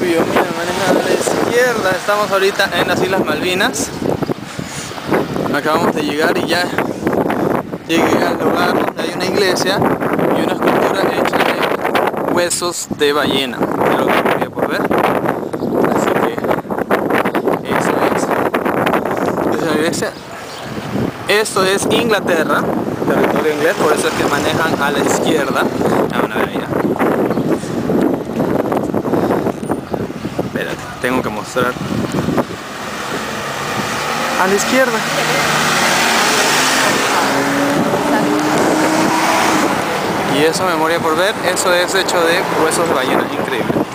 Mira, manejan a la izquierda. Estamos ahorita en las Islas Malvinas. Acabamos de llegar y ya llegué al lugar donde hay una iglesia y una escultura hecha de huesos de ballena. Es lo que quería por ver. Así que eso es. Esto es Inglaterra, territorio inglés, por eso es que manejan a la izquierda. Ah, tengo que mostrar. A la izquierda. Y eso, memoria por ver, eso es hecho de huesos de ballena, increíble.